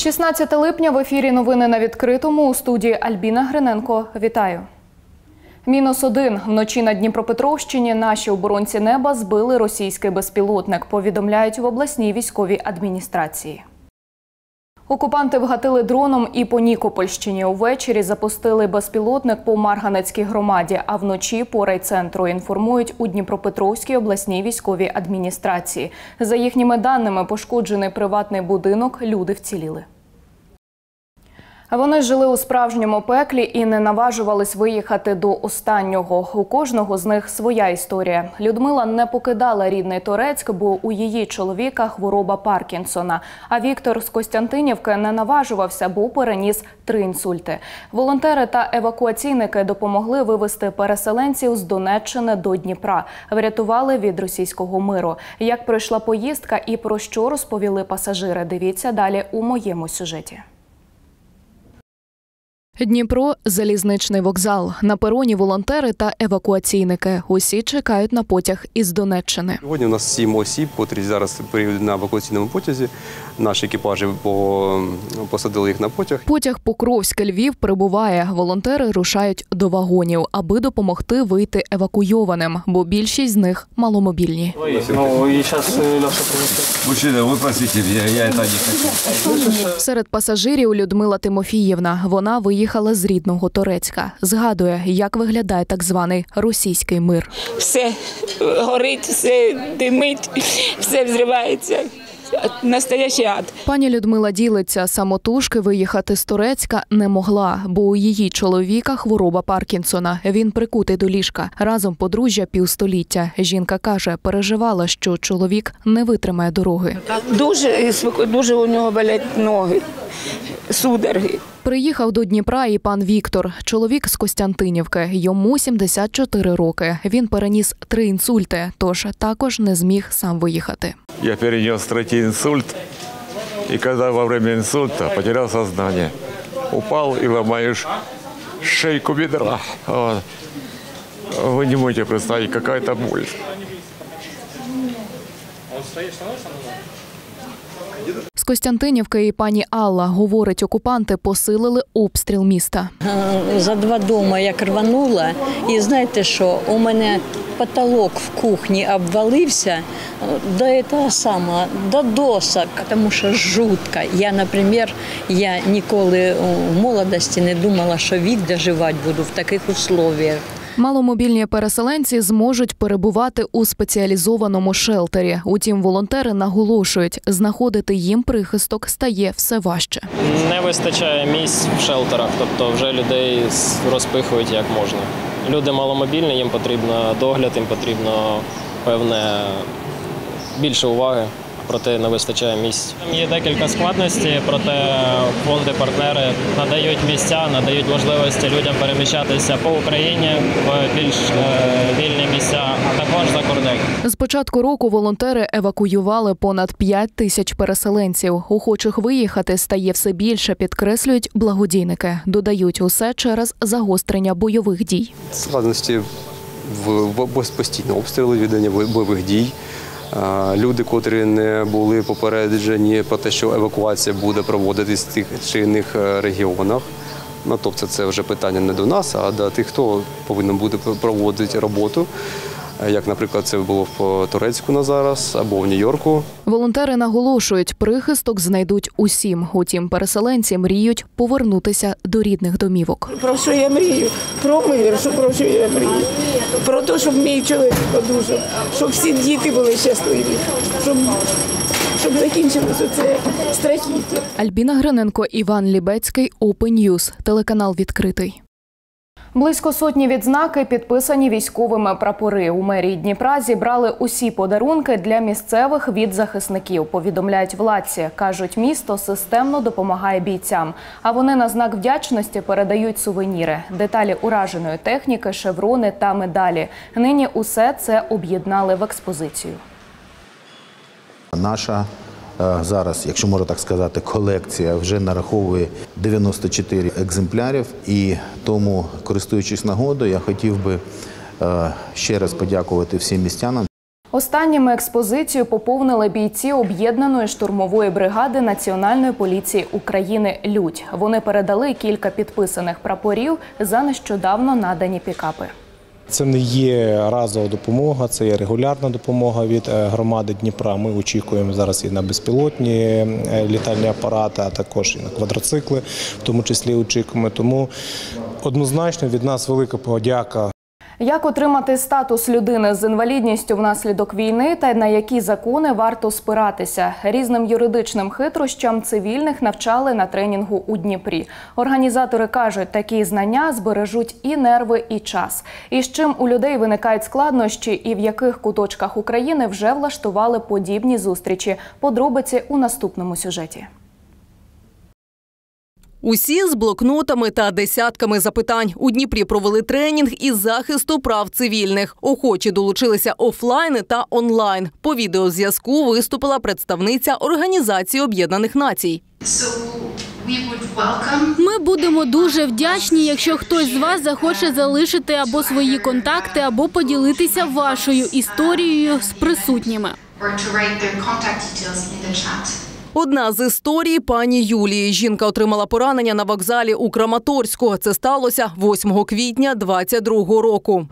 16 липня в ефірі новини на відкритому у студії Альбіна Гриненко. Вітаю. Мінус один вночі на Дніпропетровщині наші оборонці неба збили російський безпілотник. Повідомляють в обласній військовій адміністрації. Окупанти вгатили дроном і по Нікопольщині. Увечері запустили безпілотник по Марганецькій громаді, а вночі по райцентру інформують у Дніпропетровській обласній військовій адміністрації. За їхніми даними, пошкоджений приватний будинок, люди вціліли. Вони жили у справжньому пеклі і не наважувались виїхати до останнього. У кожного з них своя історія. Людмила не покидала рідний Торецьк, бо у її чоловіка хвороба Паркінсона. А Віктор з Костянтинівки не наважувався, бо переніс три інсульти. Волонтери та евакуаційники допомогли вивезти переселенців з Донеччини до Дніпра. Врятували від російського миру. Як пройшла поїздка і про що розповіли пасажири? Дивіться далі у моєму сюжеті. Дніпро залізничний вокзал. На пероні волонтери та евакуаційники. Усі чекають на потяг із Донеччини. Сьогодні у нас сім осіб, котрі зараз перебувають на евакуаційному потязі. Наші екіпажі по- посадили їх на потяг. Потяг Покровськ Львів прибуває. Волонтери рушають до вагонів, аби допомогти вийти евакуйованим, бо більшість з них маломобільні. Ну Мужчина, меня, я это не хочу. Серед пасажирів Людмила Тимофіївна. Вона виїхала з рідного Турецька. Згадує, як виглядає так званий російський мир. все горить, все димить, все взривається. Настоящий ад. Пані Людмила ділиться, самотужки виїхати з Турецька не могла, бо у її чоловіка хвороба Паркінсона. Він прикутий до ліжка. Разом подружжя півстоліття. Жінка каже, переживала, що чоловік не витримає дороги. Дуже, дуже у нього болять ноги, судороги. Приїхав до Дніпра і пан Віктор, чоловік з Костянтинівки. Йому 74 роки. Він переніс три інсульти, тож також не зміг сам виїхати. Я перенес третий инсульт, и когда во время инсульта потерял сознание, упал и ломаешь шейку бедра. Вы не можете представить, какая это боль. Костянтинівки і пані Алла говорить, окупанти посилили обстріл міста. за два дома як рванула, і знаєте що, у мене потолок в кухні обвалився до того самого, до досок, тому що жутко. Я, наприклад, я ніколи в молодості не думала, що вік доживати буду в таких условиях. Маломобільні переселенці зможуть перебувати у спеціалізованому шелтері. Утім, волонтери наголошують, знаходити їм прихисток стає все важче. Не вистачає місць в шелтерах, тобто вже людей розпихують як можна. Люди маломобільні, їм потрібно догляд, їм потрібно певне більше уваги, проте не вистачає місць. Є декілька складностей, проте фонди-партнери надають місця, надають можливості людям переміщатися по Україні в більш е, вільні місця, а також за кордон. З початку року волонтери евакуювали понад 5 тисяч переселенців. Охочих виїхати стає все більше, підкреслюють благодійники. Додають усе через загострення бойових дій. Складності в, в обстріли, віддання бойових дій. Люди, котрі не були попереджені про те, що евакуація буде проводитись в тих чи інших е, регіонах. Ну, тобто це вже питання не до нас, а до тих, хто повинен буде проводити роботу. Е, Як, наприклад, це було в Турецьку на зараз або в Нью-Йорку. Волонтери наголошують, прихисток знайдуть усім. Утім, переселенці мріють повернутися до рідних домівок. Про що я мрію? Про мир, що про що я мрію? Про те, щоб мій чоловік одужав, щоб всі діти були щасливі, щоб, щоб закінчилося це страхіття. Альбіна Гриненко, Іван Лібецький, Open News, телеканал відкритий. Близько сотні відзнаки підписані військовими прапори. У мерії Дніпра зібрали усі подарунки для місцевих від захисників. Повідомляють владці. кажуть, місто системно допомагає бійцям. А вони на знак вдячності передають сувеніри, деталі ураженої техніки, шеврони та медалі. Нині усе це об'єднали в експозицію. Наша зараз, якщо можна так сказати, колекція вже нараховує 94 екземплярів, і тому, користуючись нагодою, я хотів би ще раз подякувати всім містянам. Останніми експозицію поповнили бійці об'єднаної штурмової бригади Національної поліції України Людь. Вони передали кілька підписаних прапорів за нещодавно надані пікапи. Це не є разова допомога, це є регулярна допомога від е, громади Дніпра. Ми очікуємо зараз і на безпілотні е, літальні апарати, а також і на квадроцикли, в тому числі очікуємо. Тому однозначно від нас велика подяка Як отримати статус людини з інвалідністю внаслідок війни та на які закони варто спиратися? Різним юридичним хитрощам цивільних навчали на тренінгу у Дніпрі. Організатори кажуть, такі знання збережуть і нерви, і час. І з чим у людей виникають складнощі, і в яких куточках України вже влаштували подібні зустрічі. Подробиці у наступному сюжеті. Усі з блокнотами та десятками запитань у Дніпрі провели тренінг із захисту прав цивільних. Охочі долучилися офлайн та онлайн. По відеозв'язку виступила представниця Організації Об'єднаних Націй. Ми будемо дуже вдячні, якщо хтось з вас захоче залишити або свої контакти, або поділитися вашою історією з присутніми. Одна з історій пані Юлії. Жінка отримала поранення на вокзалі у Краматорську. Це сталося 8 квітня 22 року.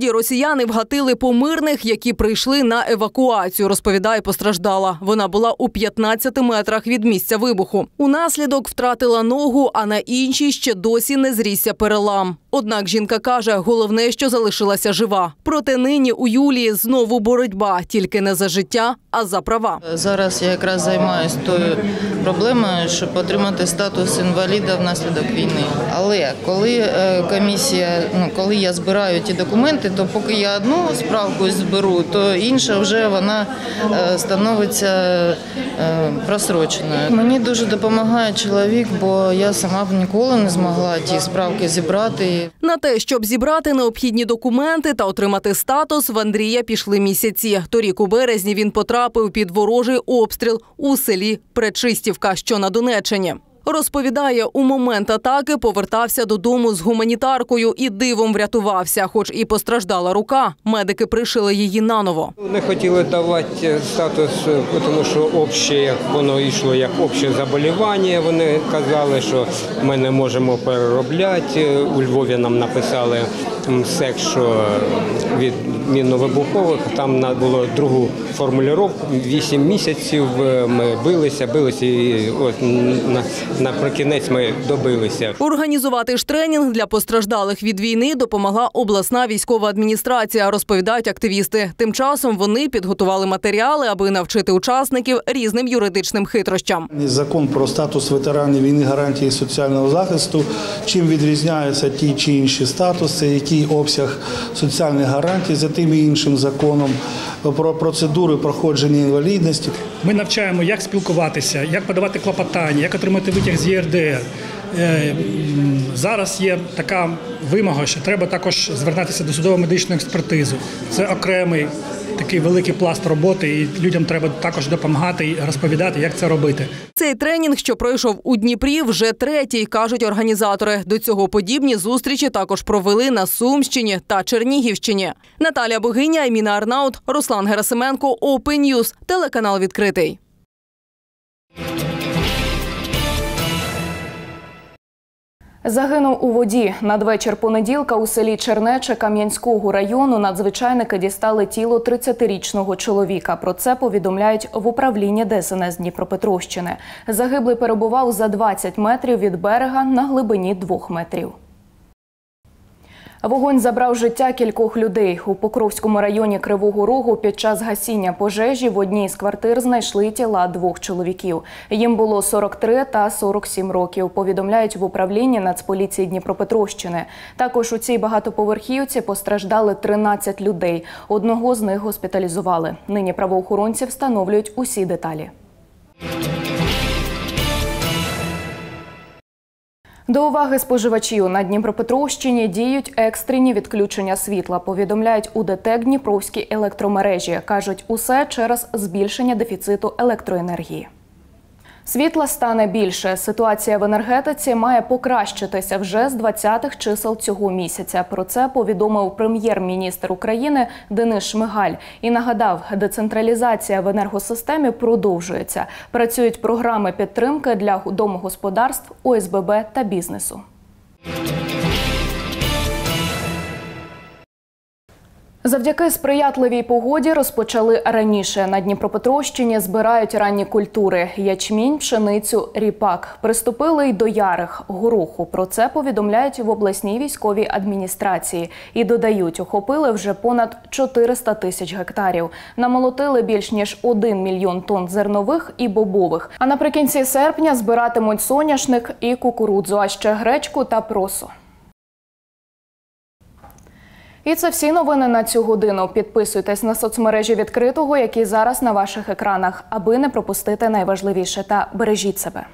Тоді росіяни вгатили по мирних, які прийшли на евакуацію. Розповідає постраждала. Вона була у 15 метрах від місця вибуху. Унаслідок втратила ногу, а на іншій ще досі не зрісся перелам. Однак жінка каже, головне, що залишилася жива. Проте нині у Юлії знову боротьба тільки не за життя, а за права. Зараз я якраз займаюся тою проблемою, щоб отримати статус інваліда внаслідок війни. Але коли е, комісія, ну коли я збираю ті документи, то поки я одну справку зберу, то інша вже вона е, становиться е, просроченою. Мені дуже допомагає чоловік, бо я сама б ніколи не змогла ті справки зібрати. На те, щоб зібрати необхідні документи та отримати статус, в Андрія пішли місяці. Торік у березні він потрапив під ворожий обстріл у селі Пречистівка, що на Донеччині. Розповідає, у момент атаки повертався додому з гуманітаркою і дивом врятувався, хоч і постраждала рука. Медики пришили її наново. Не хотіли давати статус, тому що обще, як воно йшло як обще заболівання. Вони казали, що ми не можемо переробляти. У Львові нам написали МСЕК, що від мінно-вибухових там на- було другу формулювання. Вісім місяців ми билися, билися і от на, наприкінець ми добилися. Організувати ж тренінг для постраждалих від війни допомогла обласна військова адміністрація, розповідають активісти. Тим часом вони підготували матеріали, аби навчити учасників різним юридичним хитрощам. Закон про статус ветеранів війни, гарантії соціального захисту. Чим відрізняються ті чи інші статуси, який обсяг соціальних гарантій за тим і іншим законом, про процедури проходження інвалідності. Ми навчаємо, як спілкуватися, як подавати клопотання, як отримати витяг з ЄРДР. Е, Зараз є така вимога, що треба також звертатися до судово медичної експертизи. Це окремий такий великий пласт роботи, і людям треба також допомагати і розповідати, як це робити. Цей тренінг, що пройшов у Дніпрі, вже третій, кажуть організатори. До цього подібні зустрічі також провели на Сумщині та Чернігівщині. Наталія Богиня, Еміна Арнаут, Руслан Герасименко, Open телеканал відкритий. Загинув у воді. Надвечір понеділка у селі Чернече Кам'янського району надзвичайники дістали тіло 30-річного чоловіка. Про це повідомляють в управлінні ДСНС Дніпропетровщини. Загиблий перебував за 20 метрів від берега на глибині 2 метрів. Вогонь забрав життя кількох людей. У Покровському районі Кривого Рогу під час гасіння пожежі в одній з квартир знайшли тіла двох чоловіків. Їм було 43 та 47 років, повідомляють в управлінні Нацполіції Дніпропетровщини. Також у цій багатоповерхівці постраждали 13 людей. Одного з них госпіталізували. Нині правоохоронці встановлюють усі деталі. До уваги споживачів на Дніпропетровщині діють екстрені відключення світла. Повідомляють у ДТЕК Дніпровські електромережі. кажуть, усе через збільшення дефіциту електроенергії. Світла стане більше. Ситуація в енергетиці має покращитися вже з 20-х чисел цього місяця. Про це повідомив прем'єр-міністр України Денис Шмигаль і нагадав, децентралізація в енергосистемі продовжується. Працюють програми підтримки для домогосподарств, ОСББ та бізнесу. Завдяки сприятливій погоді розпочали раніше. На Дніпропетровщині збирають ранні культури: ячмінь, пшеницю, ріпак. Приступили й до ярих гороху. Про це повідомляють в обласній військовій адміністрації і додають, охопили вже понад 400 тисяч гектарів. Намолотили більш ніж 1 мільйон тонн зернових і бобових. А наприкінці серпня збиратимуть соняшник і кукурудзу, а ще гречку та просо. І це всі новини на цю годину. Підписуйтесь на соцмережі відкритого, які зараз на ваших екранах, аби не пропустити найважливіше та бережіть себе.